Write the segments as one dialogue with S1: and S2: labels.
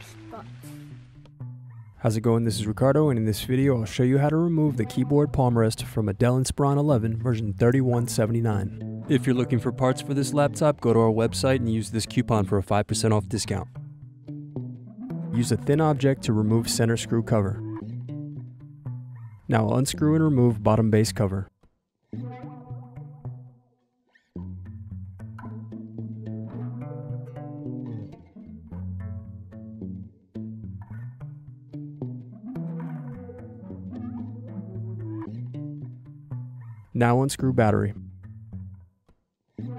S1: spots.
S2: How's it going? This is Ricardo, and in this video, I'll show you how to remove the keyboard palm rest from a Dell Inspiron 11 version 3179. If you're looking for parts for this laptop, go to our website and use this coupon for a 5% off discount. Use a thin object to remove center screw cover. Now unscrew and remove bottom base cover. Now unscrew battery.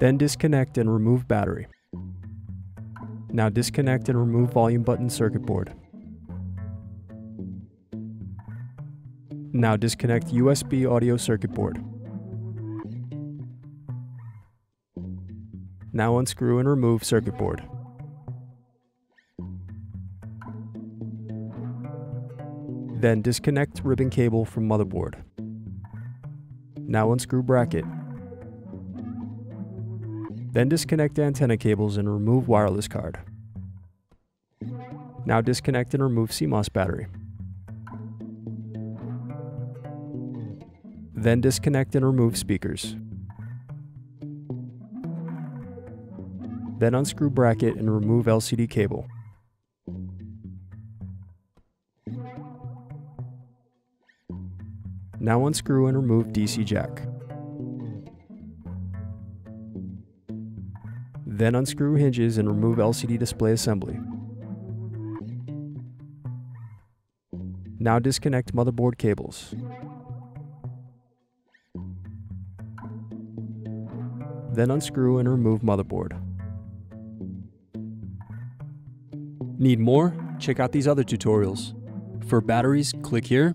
S2: Then disconnect and remove battery. Now disconnect and remove volume button circuit board. Now disconnect USB audio circuit board. Now unscrew and remove circuit board. Then disconnect ribbon cable from motherboard. Now unscrew bracket. Then disconnect antenna cables and remove wireless card. Now disconnect and remove CMOS battery. Then disconnect and remove speakers. Then unscrew bracket and remove LCD cable. Now unscrew and remove DC jack. Then unscrew hinges and remove LCD display assembly. Now disconnect motherboard cables. Then unscrew and remove motherboard. Need more? Check out these other tutorials. For batteries, click here.